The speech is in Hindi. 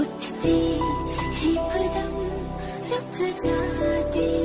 उठते ही कदम रुक जाते